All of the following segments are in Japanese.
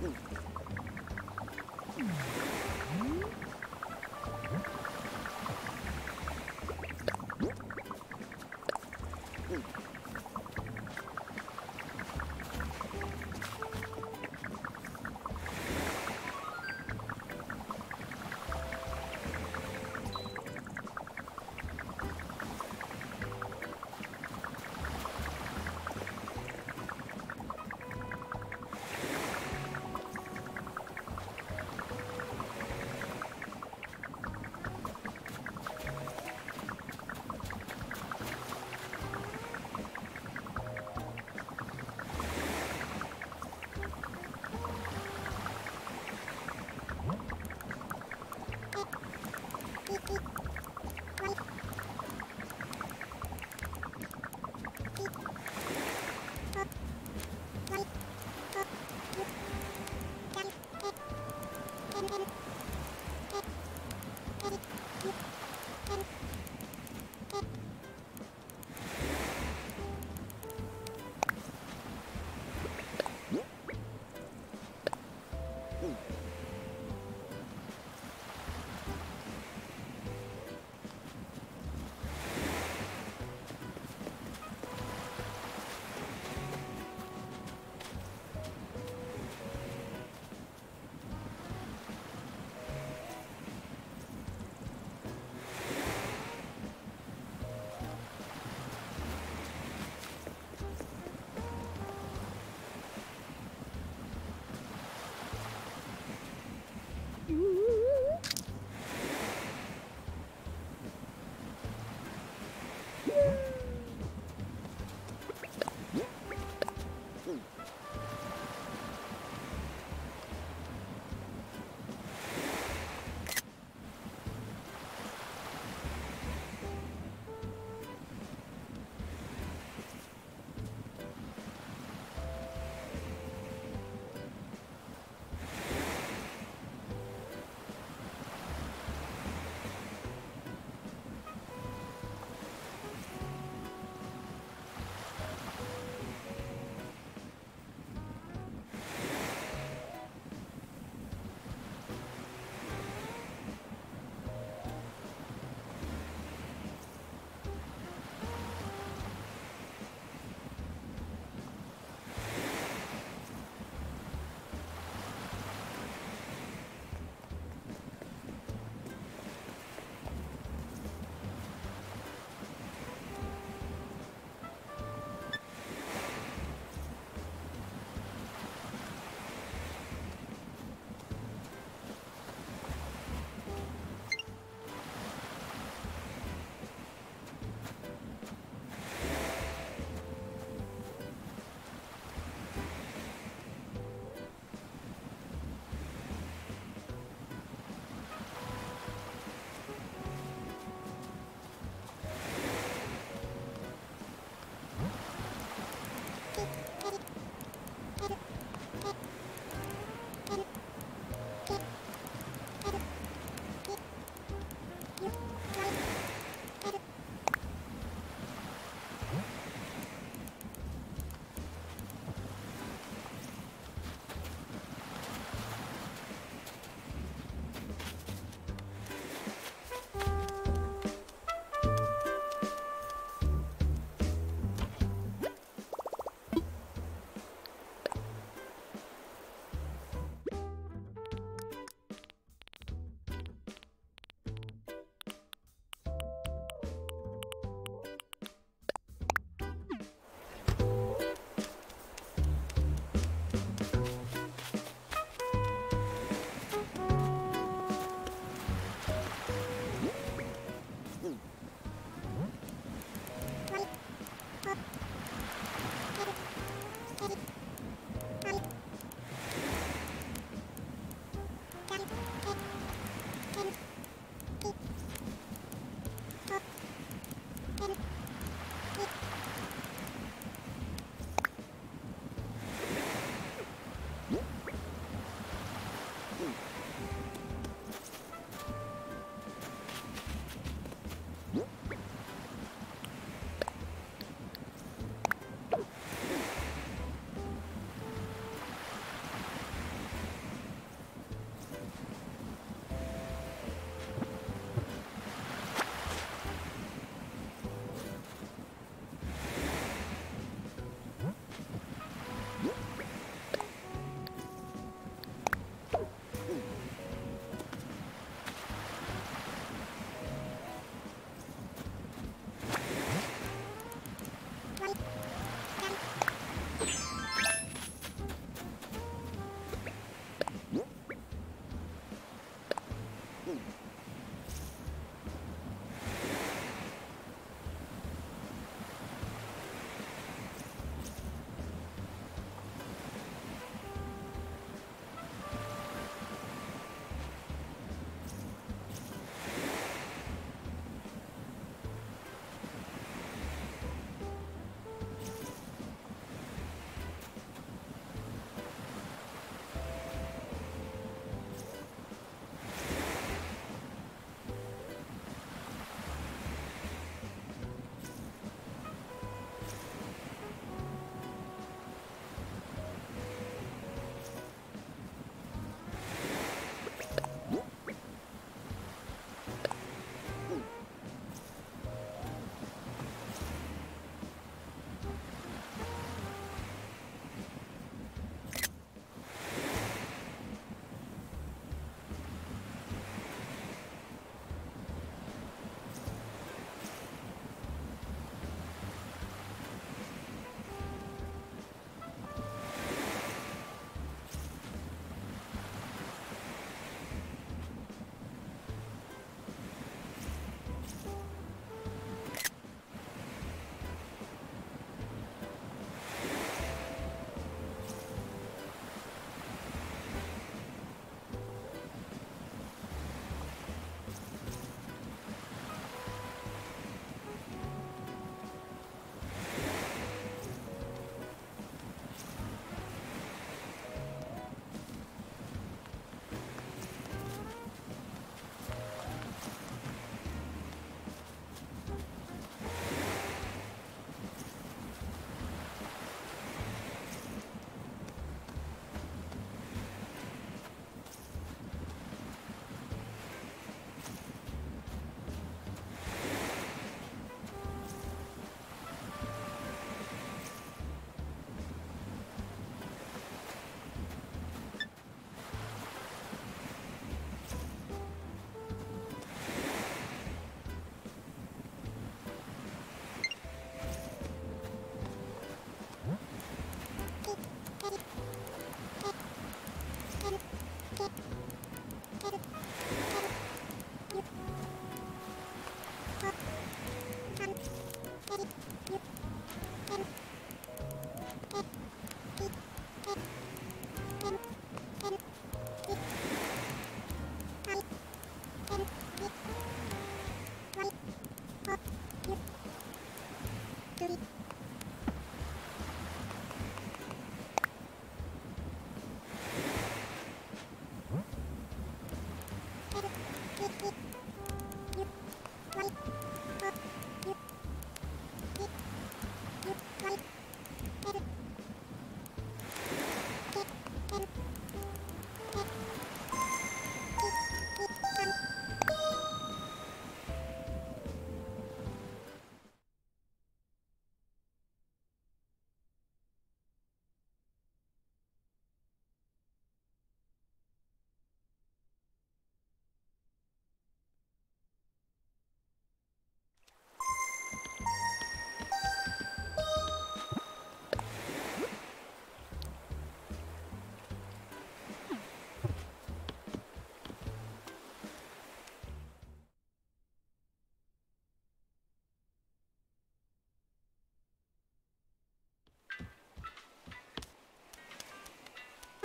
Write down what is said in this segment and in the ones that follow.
嗯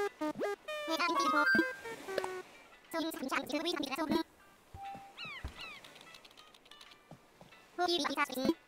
エーガー・イン・フィールド・コー。ソーリー・ミス・アン・チャンピオン、イン・シュー・ア・ウィーザー・ミス・アン・ミス・アン・ミス・アン・ミス・アン・ミス。